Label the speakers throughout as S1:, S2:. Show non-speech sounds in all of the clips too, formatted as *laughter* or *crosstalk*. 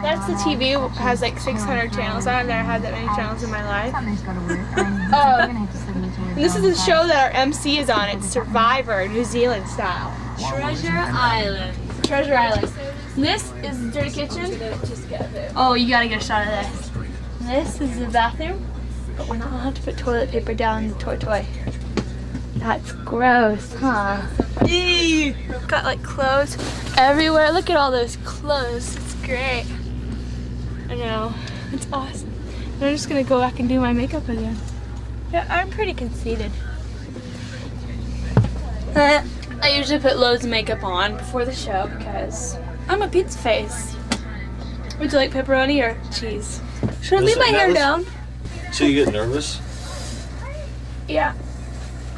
S1: That's the TV has like 600 channels. I've never had that many channels in my life.
S2: Something's gotta work. *laughs* I'm
S1: Uh,
S2: gonna have to send you to
S1: And this is a show that our MC is on. It's Survivor, New Zealand style.
S3: Treasure Island.
S1: Treasure Island. This is the dirty kitchen. Oh, you gotta get a shot of this. This is the bathroom, but we're not allowed to put toilet paper down the toy toy. That's gross, huh? Eee. Got like clothes everywhere. Look at all those clothes. It's great. I know. It's awesome. And I'm just gonna go back and do my makeup again. Yeah, I'm pretty conceited. Uh, I usually put loads of makeup on before the show because I'm a pizza face. Would you like pepperoni or cheese? Should I leave my hair down?
S4: So you get nervous?
S1: Yeah.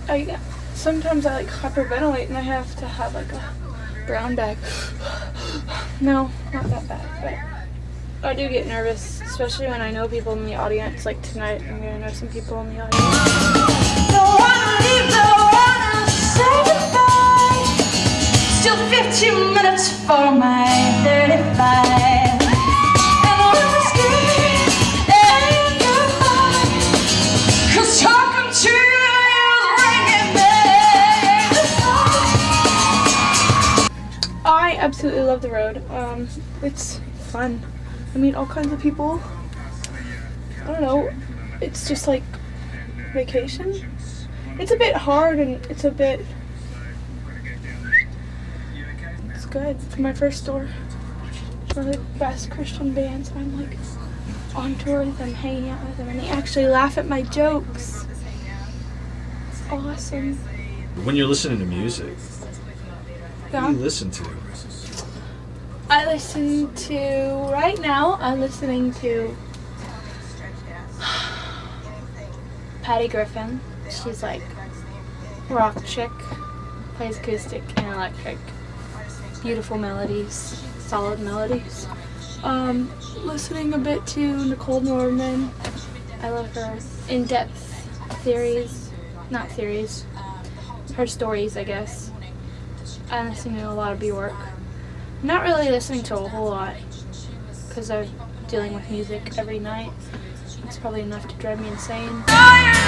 S1: I sometimes I like hyperventilate and I have to have like a brown bag. *sighs* No, not that bad, but I do get nervous, especially when I know people in the audience. Like tonight, I'm gonna know some people in the audience.
S5: Still 15 minutes for my 35. And whiskey in your heart. 'Cause talking to you is ringing bells.
S1: I absolutely love the road. Um, it's fun. I meet all kinds of people. I don't know. It's just like vacation. It's a bit hard and it's a bit. It's good. It's my first tour. One of the best Christian bands. I'm like on tour with them, hanging out with them, and they actually laugh at my jokes. It's awesome.
S4: When you're listening to music, what do you listen to?
S1: I listen to right now. I'm listening to *sighs* Patty Griffin. She's like rock chick, plays acoustic and electric. Beautiful melodies, solid melodies. Um, listening a bit to Nicole Nordeman. I love her in-depth theories, not theories, her stories, I guess. I'm listening to a lot of Bjork. Not really listening to a whole lot because I'm dealing with music every night. It's probably enough to drive me insane.
S5: Tired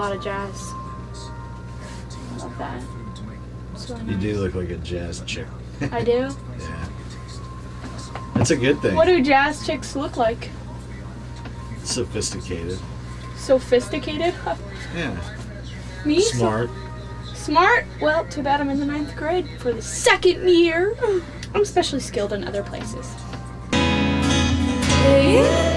S1: lot of jazz. I love that. It's really
S4: You
S1: nice.
S4: do look like a jazz chick.
S1: I do. *laughs*
S4: Yeah. That's a good thing.
S1: What do jazz chicks look like?
S4: Sophisticated.
S1: Sophisticated? *laughs*
S4: Yeah.
S1: Me? So-
S4: Smart.
S1: Smart? Well, too bad I'm in the ninth grade for the second year. *sighs* I'm especially skilled in other places.
S5: Have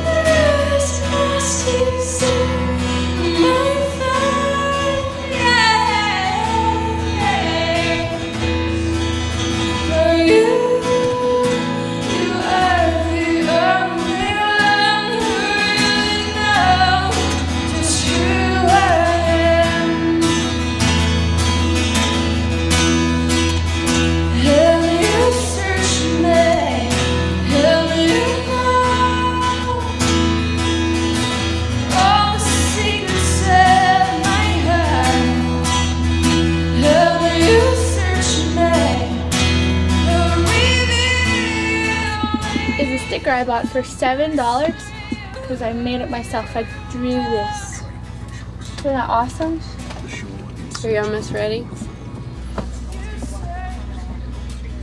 S1: I bought for seven dollars because I made it myself. I drew this. Isn't that awesome?
S3: Are you almost ready?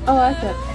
S1: Oh, I like it.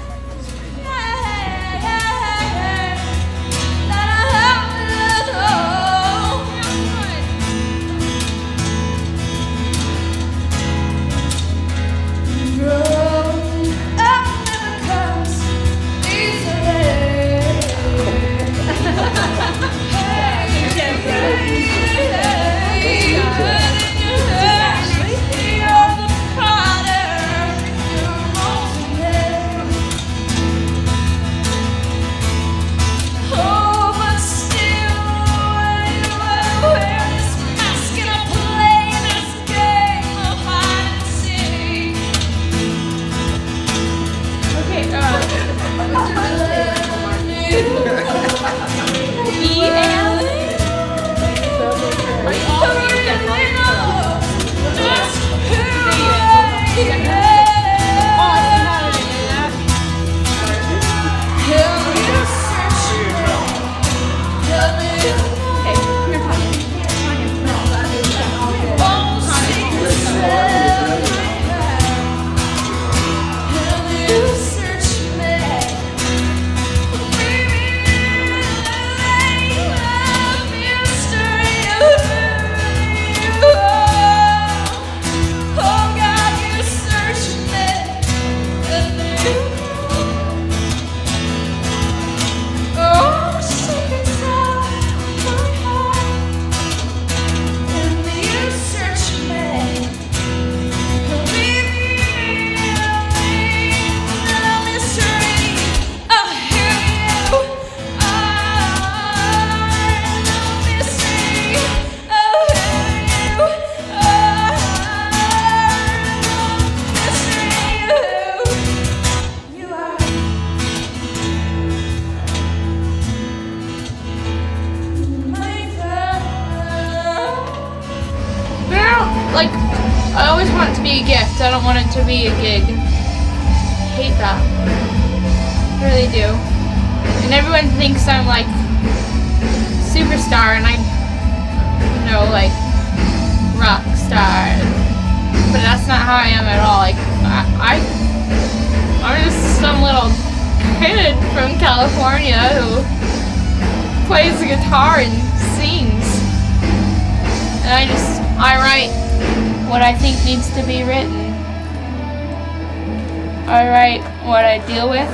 S1: Always want it to be a gift. I don't want it to be a gig. hate that. I really do. And everyone thinks I'm like superstar and I you know like rock star. But that's not how I am at all. Like I, I I'm just some little kid from California who plays the guitar and sings. And I just I write what I think needs to be written. I write what I deal with.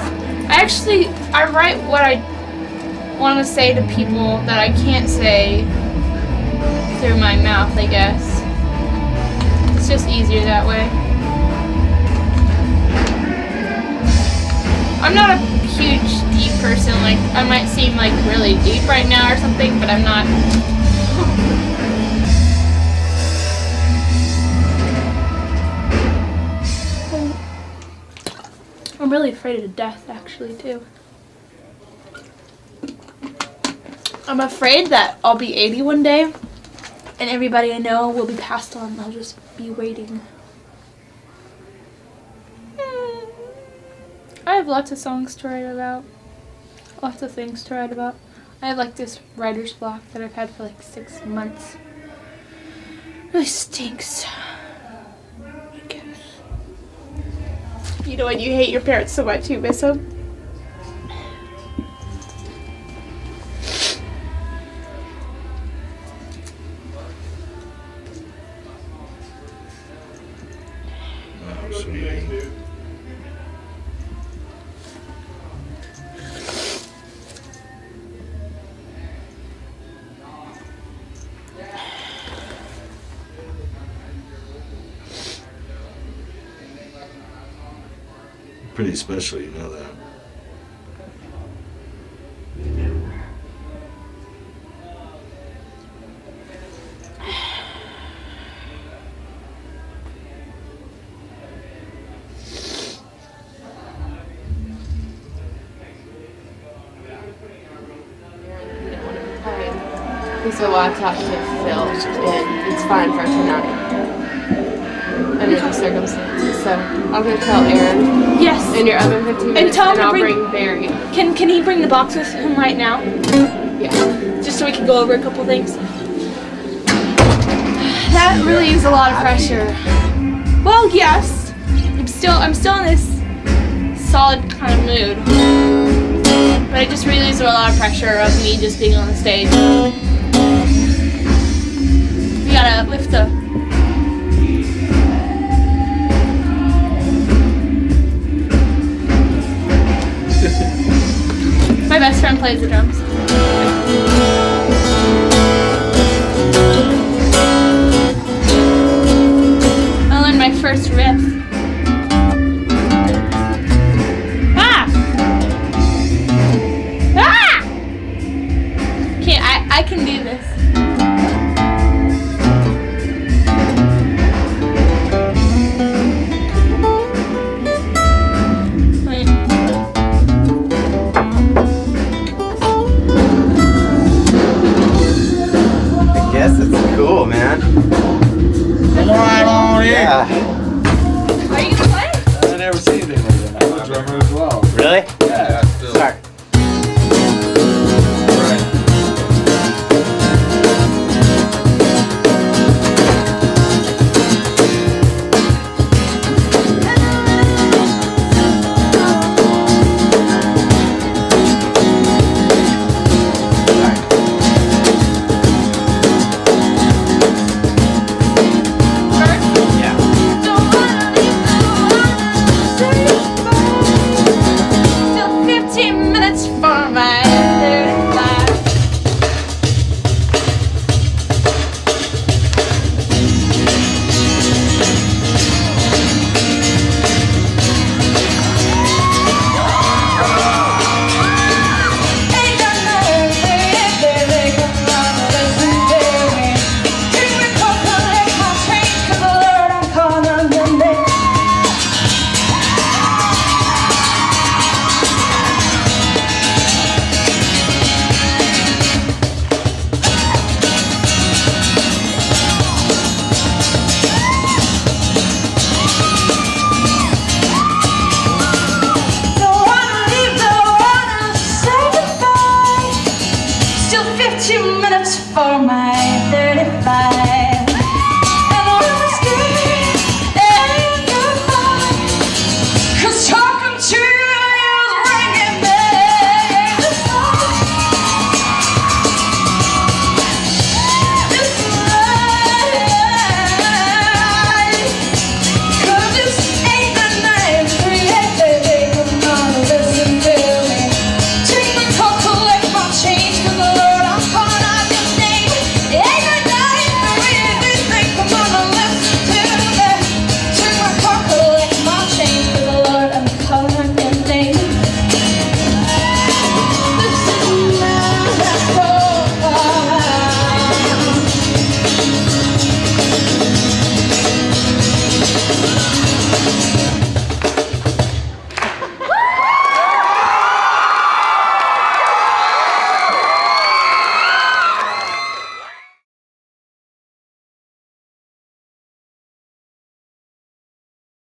S1: I actually I write what I want to say to people that I can't say through my mouth, I guess. It's just easier that way. I'm not a huge deep person, like I might seem like really deep right now or something, but I'm not. I'm really afraid of death actually too. I'm afraid that I'll be 80 one day and everybody I know will be passed on. I'll just be waiting. Hmm. I have lots of songs to write about. Lots of things to write about. I have like this writer's block that I've had for like six months. really stinks. You know when you hate your parents so much you miss them?
S4: Pretty special, you know that.
S3: Well, I talked to Phil, and it's fine for tonight. Under the circumstances. So I'm to tell Aaron
S1: Yes.
S3: in your other 15 minutes, and,
S1: tell him to
S3: I'll
S1: bring-
S3: bring Barry.
S1: Can can he bring the box with him right now?
S3: Yeah.
S1: Just so we can go over a couple things. That really is a lot of pressure. Well, yes. I'm still I'm still in this solid kind of mood. But it just relieves a lot of pressure of me just being on the stage. We gotta lift the best friend plays the drums. I learned my first riff.